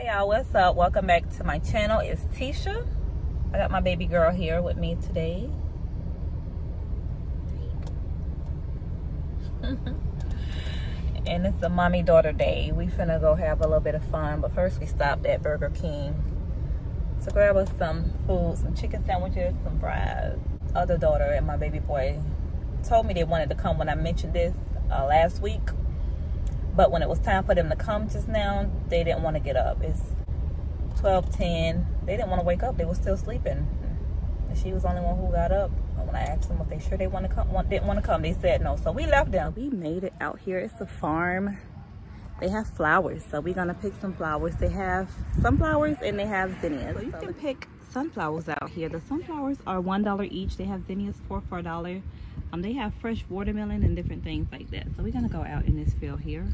Hey y'all, what's up? Welcome back to my channel. It's Tesha. I got my baby girl here with me today. and it's a mommy daughter day. We finna go have a little bit of fun, but first we stopped at Burger King to grab us some food, some chicken sandwiches, some fries. Other daughter and my baby boy told me they wanted to come when I mentioned this uh, last week. But when it was time for them to come just now, they didn't want to get up. It's 12:10. They didn't want to wake up. They were still sleeping. And she was the only one who got up. But when I asked them if they sure they want to come, want, didn't want to come, they said no. So we left them. We made it out here. It's a farm. They have flowers, so we're gonna pick some flowers. They have sunflowers and they have zinnias. So you can pick sunflowers out here. The sunflowers are one dollar each. They have zinnias for for a dollar. Um, they have fresh watermelon and different things like that. So we're gonna go out in this field here.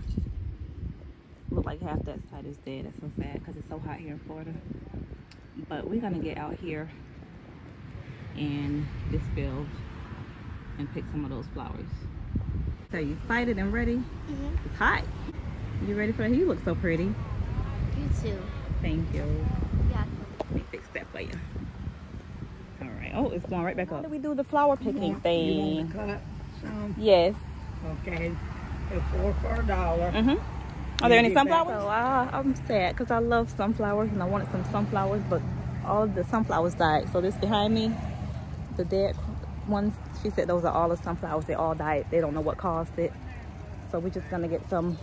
Look like half that side is dead. That's so sad because it's so hot here in Florida. But we're gonna get out here in this field and pick some of those flowers. So you excited and ready? Mm -hmm. It's hot. You ready for that? You look so pretty. You too. Thank you. Yeah. Let me fix that for you. All right. Oh, it's going right back up. How do we do the flower picking you thing? You want to cut some? Yes. Okay. They're four for a dollar. Mm-hmm. Are there any sunflowers? So I, I'm sad because I love sunflowers and I wanted some sunflowers, but all of the sunflowers died. So this behind me, the dead ones, she said those are all the sunflowers. They all died. They don't know what caused it. So we're just gonna get some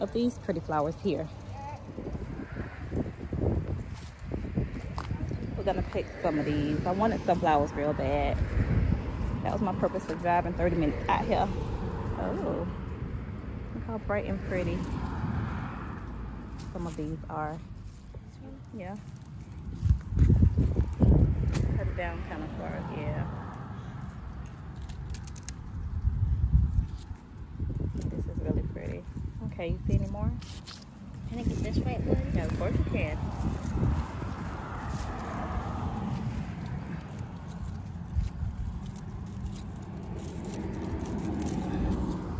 of these pretty flowers here. Gonna pick some of these. I wanted sunflowers real bad. That was my purpose for driving 30 minutes out here. Oh, look how bright and pretty some of these are. Yeah. Cut it down kind of far, yeah. This is really pretty. Okay, you see any more? Can I get this right, buddy? Yeah, of course you can.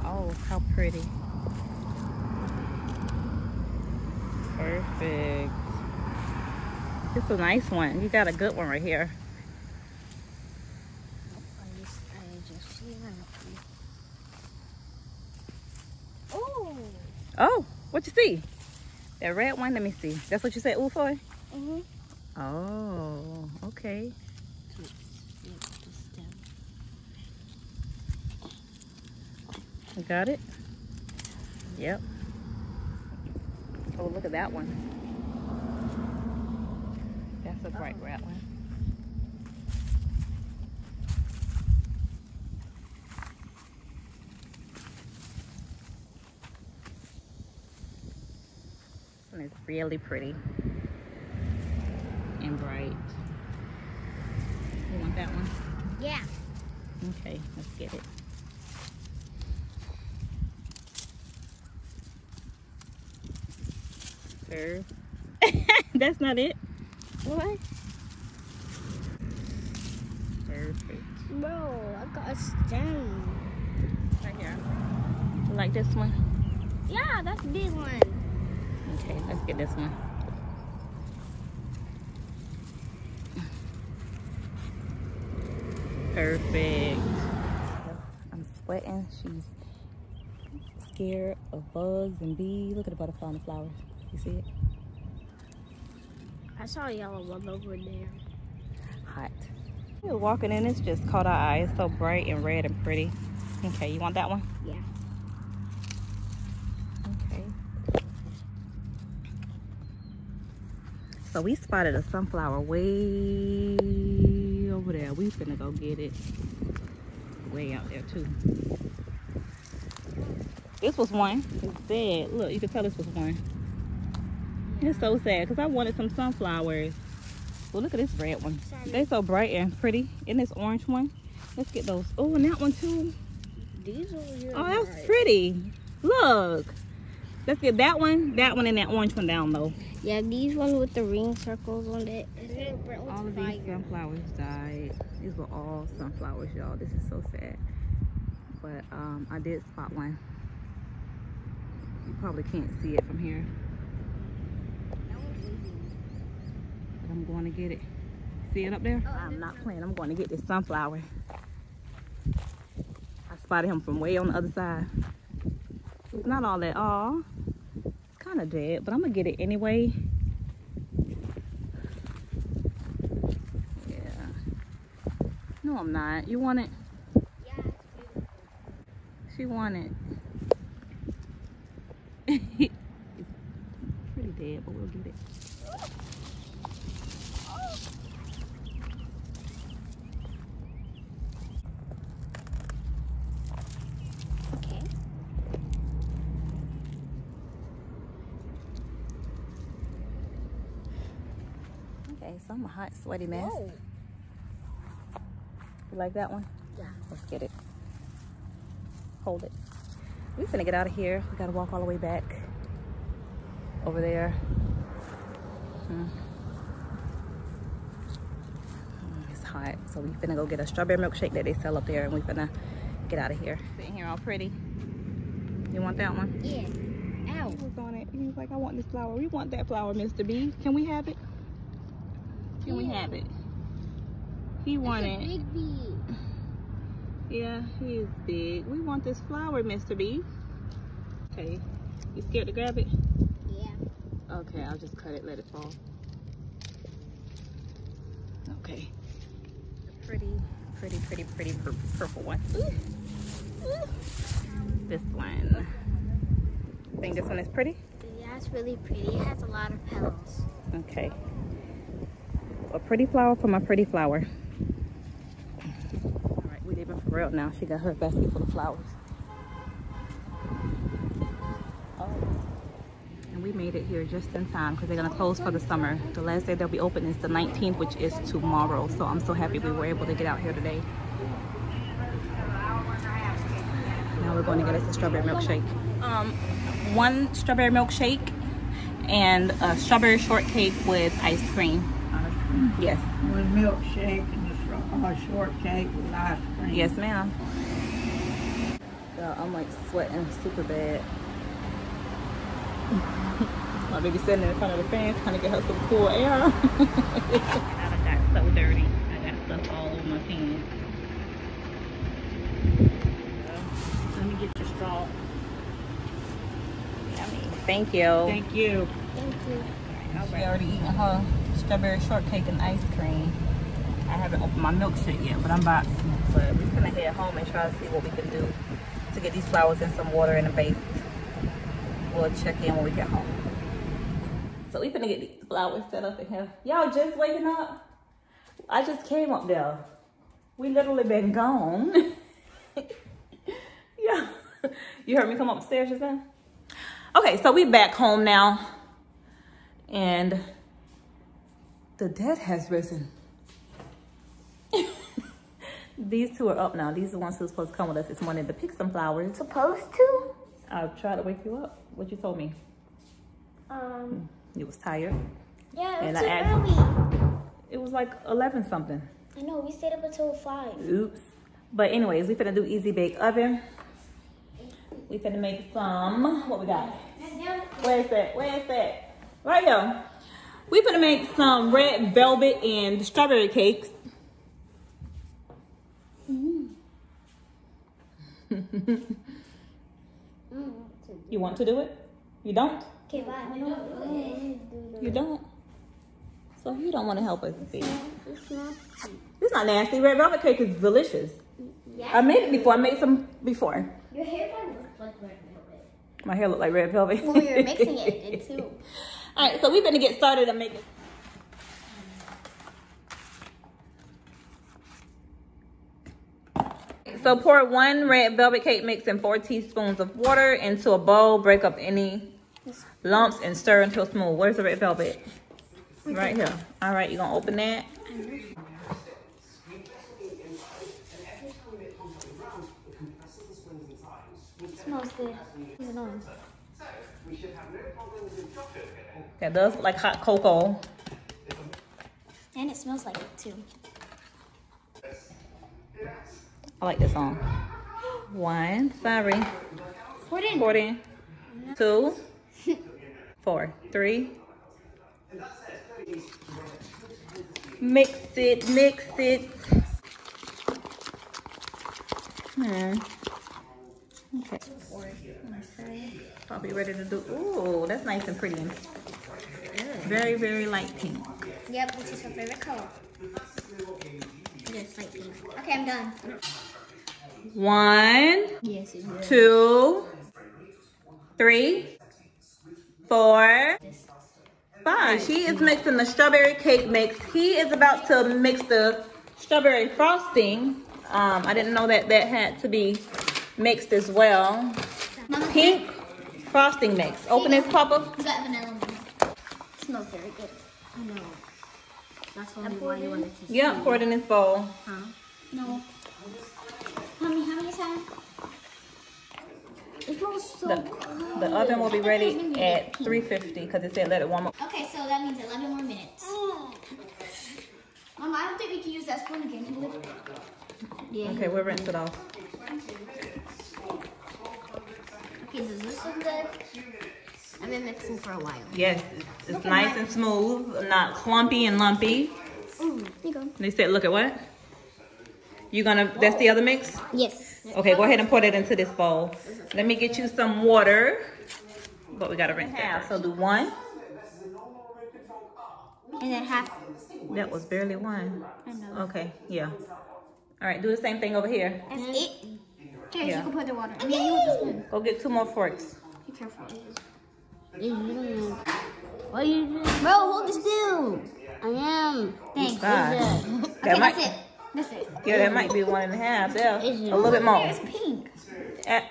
Oh, how pretty. Perfect. It's a nice one. You got a good one right here. I just, I just see that. Oh. Oh, what you see? That red one? Let me see. That's what you said, ooh for? Mm-hmm. Oh, okay. You got it? Yep. Oh, look at that one. That's a bright red one. This one is really pretty and bright. You want that one? Yeah. Okay, let's get it. Sir. That's not it. What? Perfect. Bro, I got a stem. Right here. You like this one? Yeah, that's a big one. Okay, let's get this one. Perfect. I'm sweating. She's scared of bugs and bees. Look at the butterfly and the flowers. You see it? I saw a yellow one over there. Hot. We were walking in, it's just caught our eye. It's so bright and red and pretty. Okay, you want that one? Yeah. Okay. So we spotted a sunflower way over there. We finna go get it. Way out there too. This was one. It's dead. Look, you can tell this was one. It's so sad because I wanted some sunflowers. Well, look at this red one. They're so bright and pretty. And this orange one. Let's get those. Oh, and that one too. These over here. Oh, that's pretty. Look. Let's get that one, that one, and that orange one down low. Yeah, these ones with the ring circles on it. They're burnt with All of fire. these sunflowers died. These were all sunflowers, y'all. This is so sad. But um, I did spot one. You probably can't see it from here. To get it. See it up there? I'm not playing. I'm going to get this sunflower. I spotted him from way on the other side. It's not all that. all. it's kind of dead, but I'm going to get it anyway. Yeah. No, I'm not. You want it? Yeah. She want it. it's pretty dead, but we'll get it. Okay. Okay, so I'm a hot, sweaty mess. Whoa. You like that one? Yeah. Let's get it. Hold it. We finna get out of here. We gotta walk all the way back over there. Hmm. Mm, It's hot, so we finna go get a strawberry milkshake that they sell up there, and we finna get out of here. Sitting here all pretty. You want that one? Yeah. Ow. was on it. He was like, I want this flower. We want that flower, Mr. B. Can we have it? Can we have it? He wanted. It. big bee. Yeah, he is big. We want this flower, Mr. B. Okay. You scared to grab it? Yeah. Okay, I'll just cut it, let it fall. Okay. Pretty, pretty, pretty, pretty pur purple one. This one. Think this one is pretty? Yeah, it's really pretty. It has a lot of petals. Okay. A pretty flower for my pretty flower. All right, we leaving for real now. She got her basket full of flowers. And we made it here just in time because they're gonna close for the summer. The last day they'll be open is the 19th, which is tomorrow. So I'm so happy we were able to get out here today. Now we're going to get us a strawberry milkshake. Um, one strawberry milkshake and a strawberry shortcake with ice cream. Yes. With milkshake and a stro- uh, shortcake with ice cream. Yes, ma'am. I'm like sweating super bad. My baby sitting in front of the fan trying to get her some cool air. I got so dirty. I got stuff all over my pants. Let me get your straw. Yummy. Thank you. Thank you. Thank you. She already eaten her strawberry shortcake and ice cream. I haven't opened my milkshake yet, but I'm about to. But we're gonna head home and try to see what we can do to get these flowers in some water in a vase. We'll check in when we get home. So we're gonna get these flowers set up in here. Y'all just waking up? I just came up there. We literally been gone. yeah. You heard me come upstairs just then? Okay, so we back home now and the dead has risen. These two are up now. These are the ones who were supposed to come with us this morning to pick some flowers. Supposed to? I'll try to wake you up. What you told me? Um. You was tired. Yeah, And it's too I asked- early. It was like 11 something. I know. We stayed up until five. Oops. But anyways, we finna do easy bake oven. We finna make some, what we got? Where is that? Where is that? Right here. We finna make some red velvet and strawberry cakes. Mm. You want to do it? You don't? Okay, bye. You don't? So you don't want to help us bake. It's not. It's not nasty. Red velvet cake is delicious. Yeah. I made it before. I made some before. Your hair doesn't like red velvet. My hair looked like red velvet. When we were mixing it, it too. All right, so we're gonna get started and make it. So pour one red velvet cake mix and four teaspoons of water into a bowl. Break up any lumps and stir until smooth. Where's the red velvet? Right here. All right, you're gonna open that. It smells good. It's annoying. That does look like hot cocoa. And it smells like it too. I like this song. One, sorry. Put in. 40, two, four, three. Mix it, mix it. Hmm. Okay. Probably ready to do. Ooh, that's nice and pretty. Very, very light pink. Yep, which is her favorite color. Yes, light pink. Okay, I'm done. One, Yes, it's good. two, three, four, five. She is mixing the strawberry cake mix. He is about to mix the strawberry frosting. Um, I didn't know that that had to be mixed as well. Mama, Pink frosting mix. Open this, Papa. You got vanilla in it. Smells very good. I know. That's why why you wanted to Yep, pour it in this bowl. Huh? No. Mommy, how many times? It smells so The, good. the oven will be I thought it was ready gonna be at 350 because it said let it warm up. Okay, so that means 11 more minutes. Mama, I don't think we can use that spoon again. Yeah. Okay, we'll rinse it off. Okay, does this look good? I've been mixing for a while. Yes, it's, it's Look nice my- and smooth, not clumpy and lumpy. Mm. Ooh, you go. They said, look at what? You gonna, that's the other mix? Yes. Okay, go ahead and pour it into this bowl. Let me get you some water. But we gotta rinse half. So do one. And then half. That was barely one. I know. Okay, yeah. All right, do the same thing over here. That's mm-hmm. it. Here, Yeah. you can put the water. And then you with the spoon. Go get two more forks. Be careful. Mm-hmm. What are you doing? Bro, hold it still. I am. Thanks. God. Okay, That might- that's it. That's it. Yeah, that might be one and a half. Yeah. A little bit more. It's pink. Eh,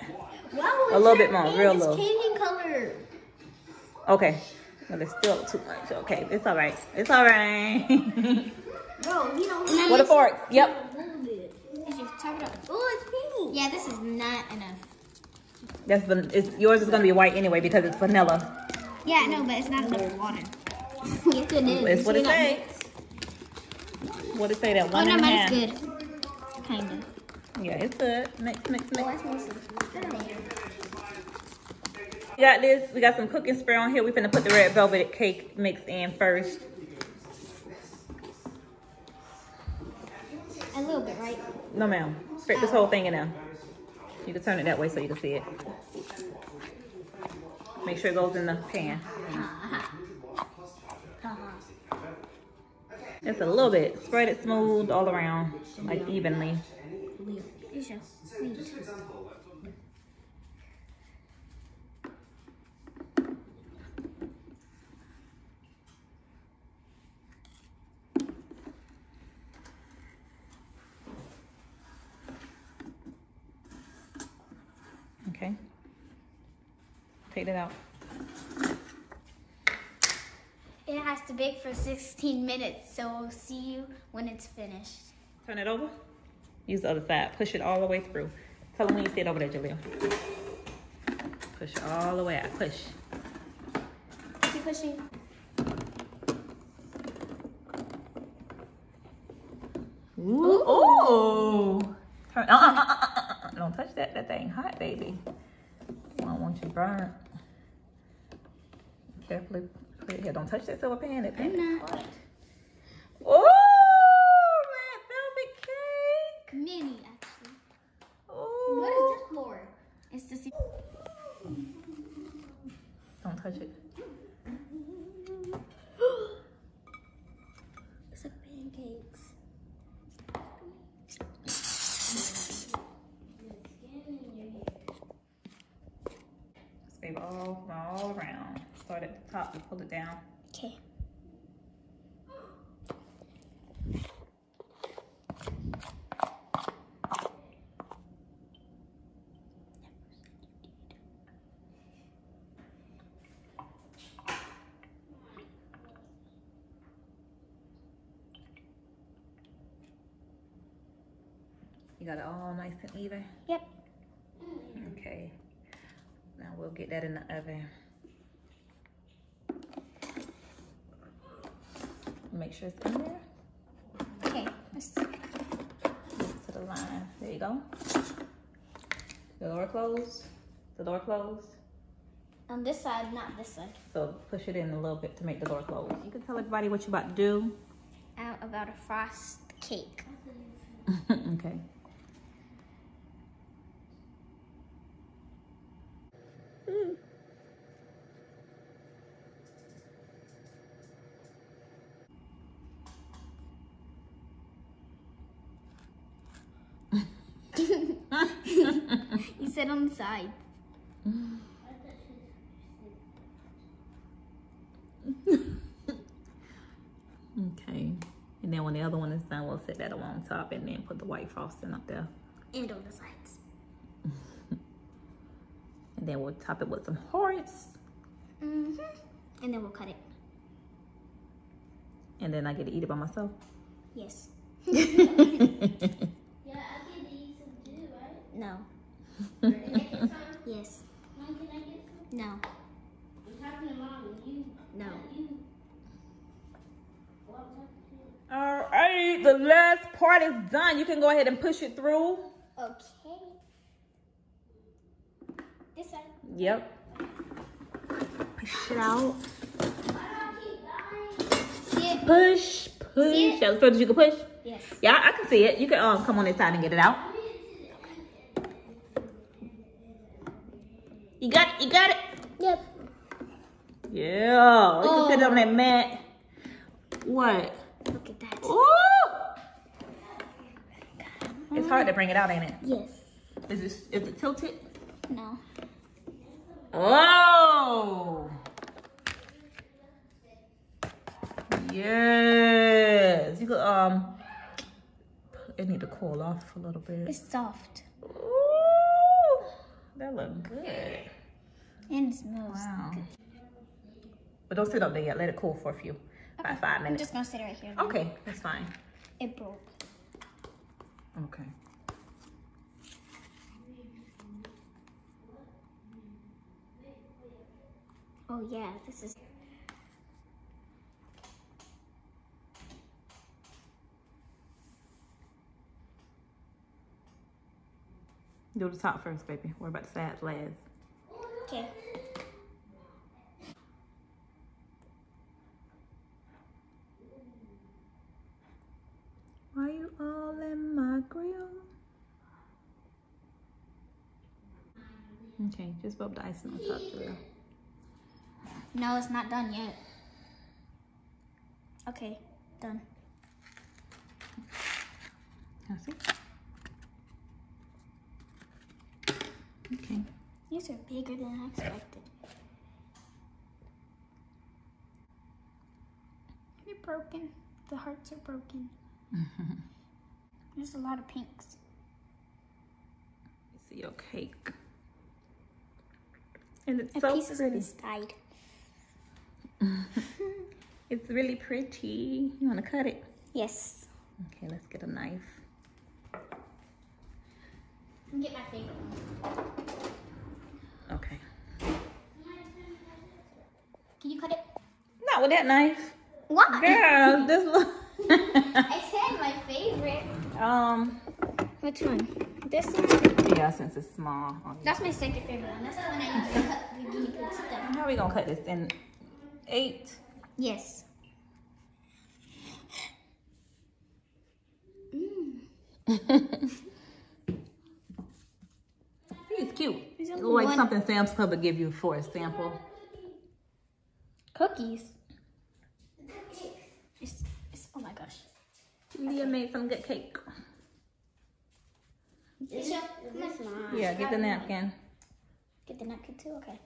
Wow, A little bit more, real low. It's low. candy color. Okay. But it's still too much. Okay, it's all right. It's all right. Bro, you know. With a fork. Yep. A little bit. It's just top it up. Oh, it's pink. Yeah, this is not enough. That's the. It's, yours is gonna be white anyway because it's vanilla. Yeah, no, but it's not enough water. yes, it is. It's what it See, say. mixed. What it say that Oh, one no, and a mine half. is good. Kind of. Yeah, it's good. Mix, mix, Oh, mix. We got this. We got some cooking spray on here. We finna put the red velvet cake mix in first. A little bit, right? No, ma'am. Scrape this oh. whole thing in there. You can turn it that way so you can see it. Make sure it goes in the pan. Uh-huh. Just a little bit. Spread it smooth all around, like evenly. Okay. Take that out. It has to bake for 16 minutes, so we'll see you when it's finished. Turn it over. Use the other side. Push it all the way through. Tell them when you see it over there, Jaleel. Push all the way out. Push. Keep pushing. Ooh. Ooh. Turn. Uh, uh, uh, uh, uh, uh. Don't touch that. That thing hot, baby. I don't want you burnt. Carefully put it here. Don't touch that silver pan. That pan I'm not. hot. Ooh, red velvet cake. Mini, actually. Ooh. What is this for? It's to see. Don't touch it. It's like pancakes. Scrape all, all around. Start at the top and pull it down. Okay. You got it all nice and even? Yep. Okay. Now we'll get that in the oven. Make sure it's in there. Okay. Let's Move to the line. There you go. The door closed. The door closed. on this side, not this side. So push it in a little bit to make the door close. You can tell everybody what you're about to do. out about a frost cake. okay. Mm. You said on the side. Okay. And then when the other one is done, we'll set that on top and then put the white frosting up there. And on the sides. And then we'll top it with some hearts. Mm-hmm. And then we'll cut it. And then I get to eat it by myself. Yes. Yeah, I get to eat some too, right? No. Can I get some? Yes. Mom, can I get some? No. I'm talking to mom you. No. You. Well, I'm talking to you. All right, the last part is done. You can go ahead and push it through. Okay. This side. Yep. Push it out. It? Push, push. Show the furthest you can push. Yes. Yeah, I can see it. You can um come on this side and get it out. You got it. You got it. Yep. Yeah. You can sit Oh. on that mat. What? Look at that. Ooh. It's hard to bring it out, ain't it? Yes. Is it is it tilted? No. Oh. Yes. You could um. It need to cool off a little bit. It's soft. Ooh, that look good. And it smells Wow. good. But don't sit up there yet. Let it cool for a few, about five minutes. I'm just gonna sit right here. Okay, that's fine. It broke. Okay. Oh yeah, this is. Do the top first, baby. We're about to sides last. Okay. Why you all in my grill? Okay, just rub the icing on top, Julia. No, it's not done yet. Okay, done. Now see? Okay. These are bigger than I expected. They're broken. The hearts are broken. There's a lot of pinks. See your cake. And it's A so piece pretty. the side. It's really pretty. You want to cut it? Yes. Okay, let's get a knife. Get my favorite one. Okay. Can you cut it? Not with that knife. What? Girl, this look. I said my favorite. um, Which one? This one? yeah, since it's small. That's my second favorite one. That's the one I used to cut the guinea pig stuff. How are we gonna cut this in eight? Yes. He's cute. He's It only look like one- something Sam's Club would give you for a sample. Cookies. It's, it's, oh my gosh. Leah made some good cake. This That's mine. Yeah, get the napkin. Get the napkin too? Okay.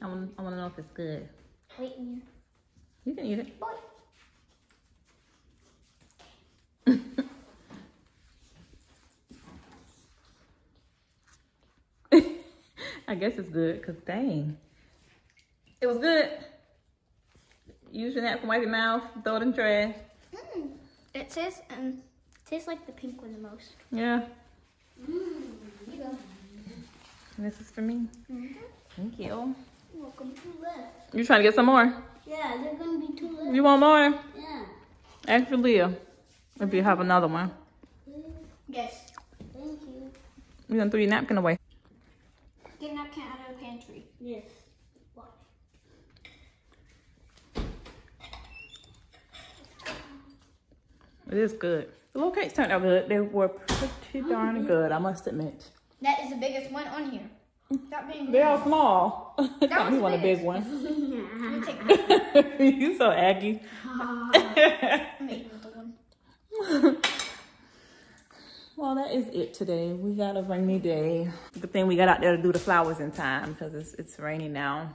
I want, I want to know if it's good. Wait. You can eat it. Boy. I guess it's good, cause dang. It was good. Use your napkin, wipe your mouth, throw it in the trash. Mm. It says, um, tastes like the pink one the most. Yeah, go. and this is for me. Thank you. Welcome two. You trying to get some more? Yeah, there's gonna be two left. You want more? Yeah. Ask for Leah if you have another one. Yes. Thank you. You gonna throw your napkin away. Get napkin out of the pantry. Yes. It is good. The little cakes turned out good. They were pretty darn mm-hmm. good, I must admit. That is the biggest one on here. Stop being They're all small. That you want a big. one. You so aggy. Well, that is it today. We got a rainy day. Good thing we got out there to do the flowers in time because it's, it's raining now.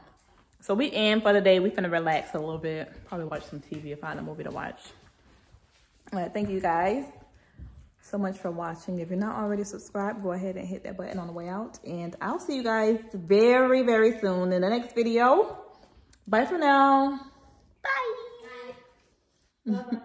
So we in for the day. We finna relax a little bit. Probably watch some TV or find a movie to watch. Right, thank you guys so much for watching. If you're not already subscribed, go ahead and hit that button on the way out. And I'll see you guys very, very soon in the next video. Bye for now. Bye. Bye.